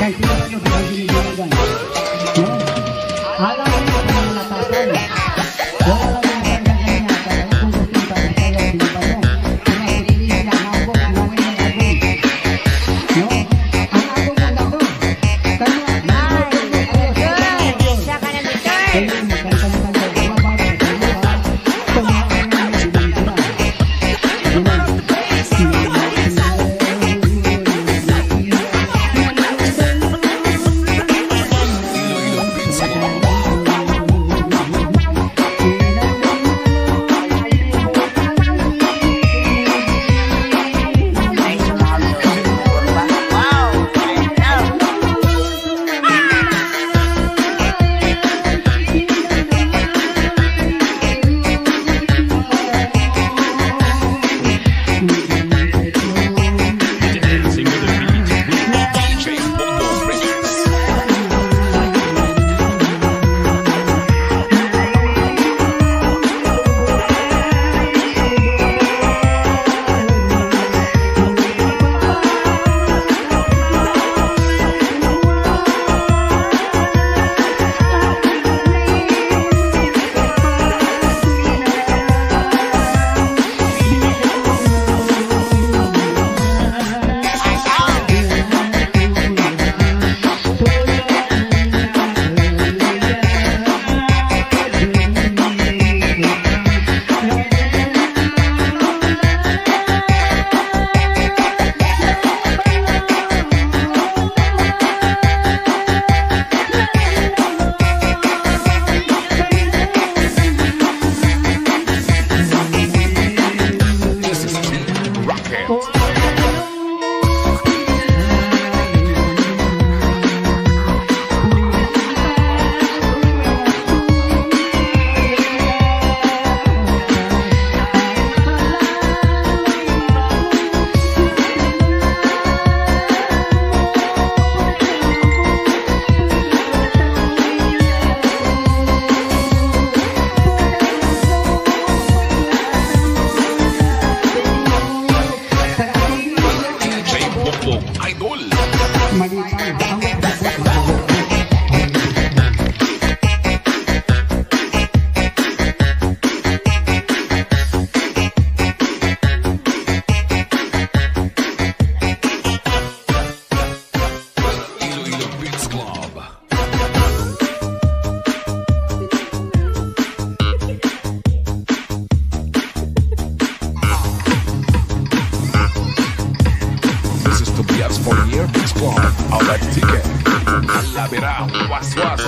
感谢大家的支持与陪伴。好。To be as Tobias Fournier, Beach Club, Alec Ticket, Alaberá, Was Was.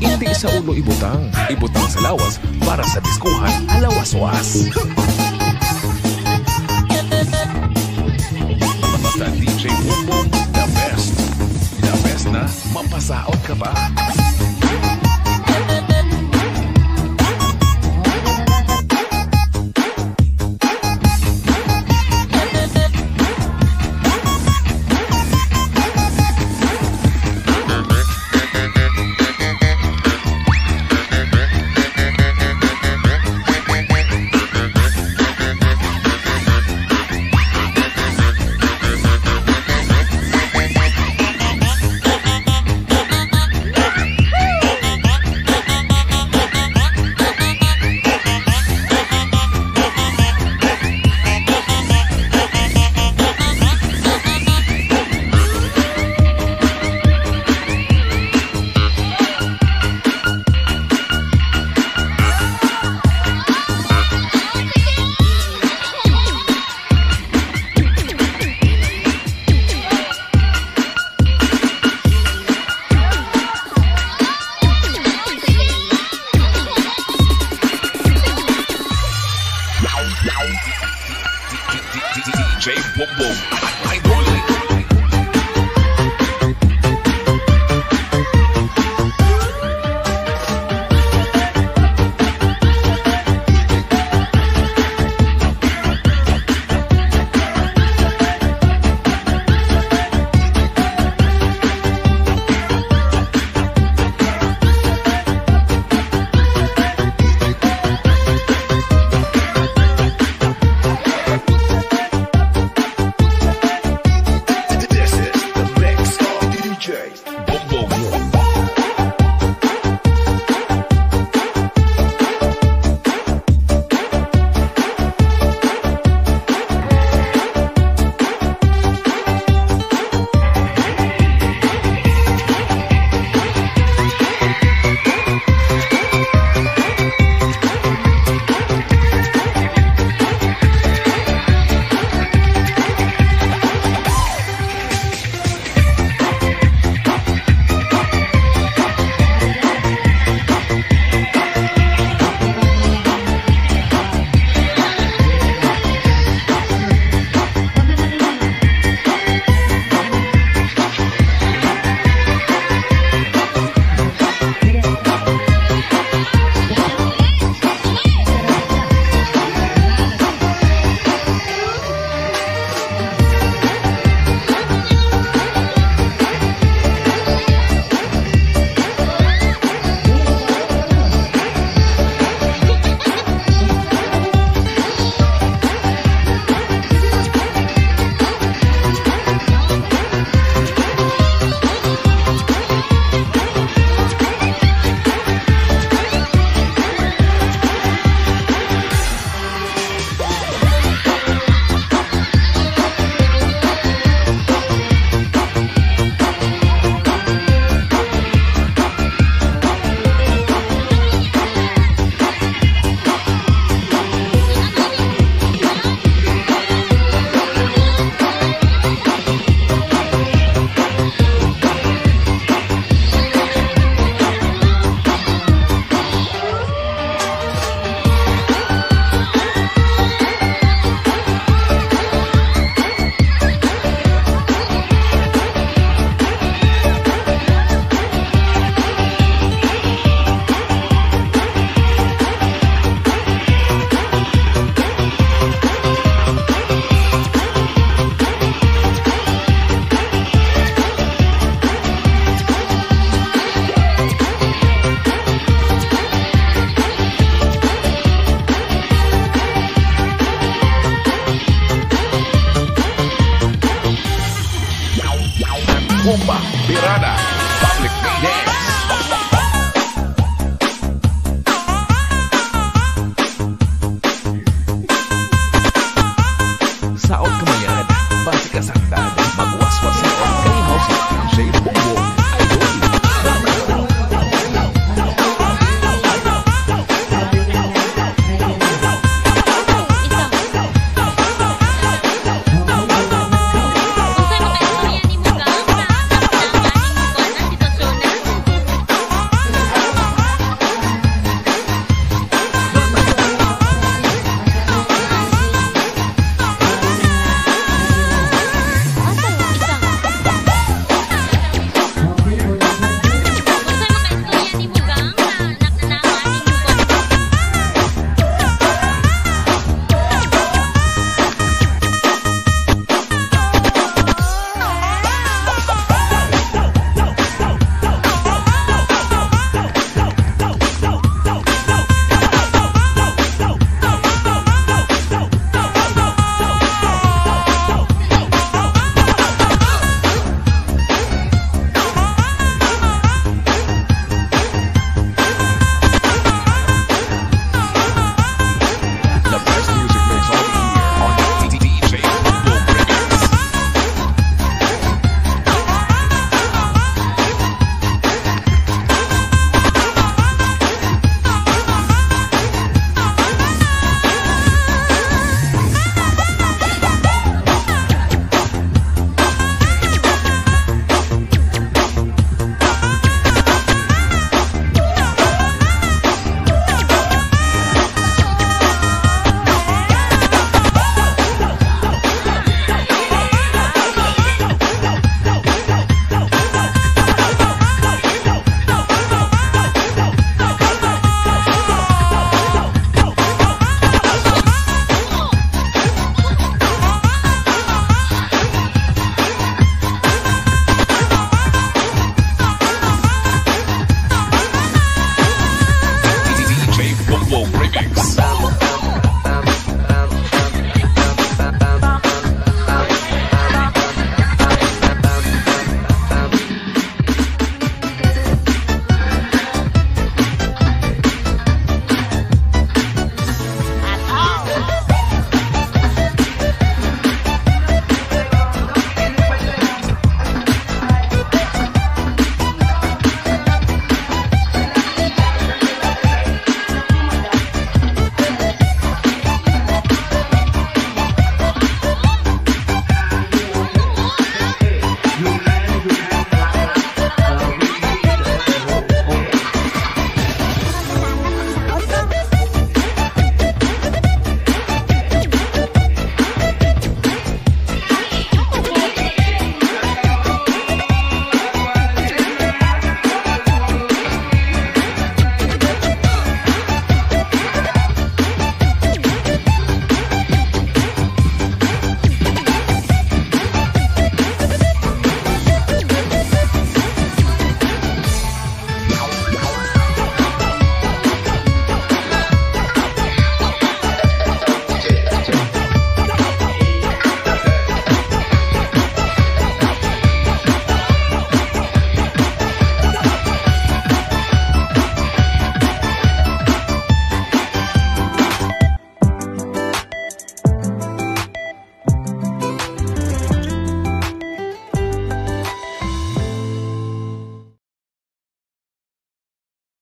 Hindi sa ulo ibutang, ibutang sa lawas para sa diskuhan alawas-was. Basta DJ Bumbong, the best. The best na mapasaot ka pa. J Boom Boom.